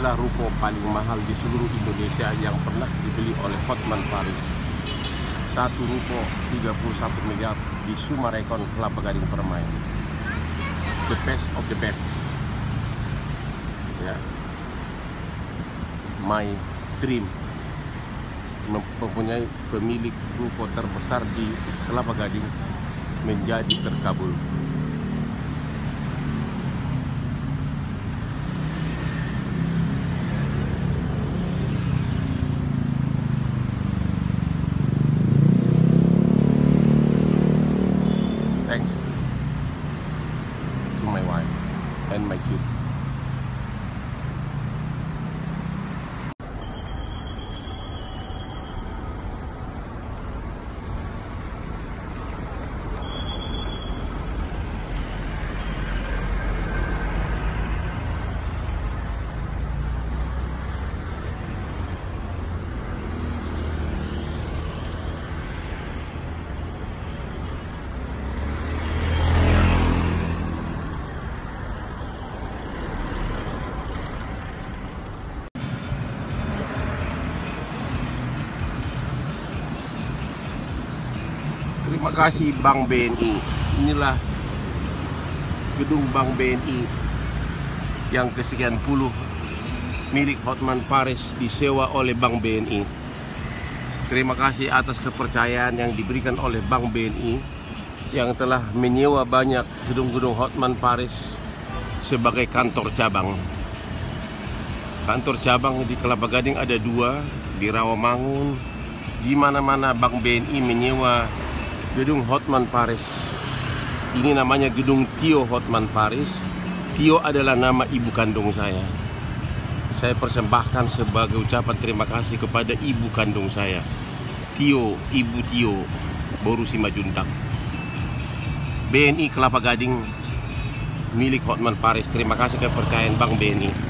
inilah ruko paling mahal di seluruh Indonesia yang pernah dibeli oleh Hotman Paris. Satu ruko 31 miliar di Sumarekon, Kelapa Gading Permai. The best of the best. Ya. My dream mempunyai pemilik ruko terbesar di Kelapa Gading menjadi terkabul. And my kid. Terima kasih Bank BNI. Inilah gedung Bank BNI yang kesekian puluh milik Hotman Paris disewa oleh Bank BNI. Terima kasih atas kepercayaan yang diberikan oleh Bank BNI yang telah menyewa banyak gedung-gedung Hotman Paris sebagai kantor cabang. Kantor cabang di Kelapa Gading ada dua, di Rawamangun, di mana-mana Bank BNI menyewa gedung Hotman Paris. Ini namanya gedung Tio Hotman Paris. Tio adalah nama ibu kandung saya. Saya persembahkan sebagai ucapan terima kasih kepada ibu kandung saya. Tio, Ibu Tio, Boru Simajuntak. BNI Kelapa Gading milik Hotman Paris. Terima kasih kepercayaan Bank BNI.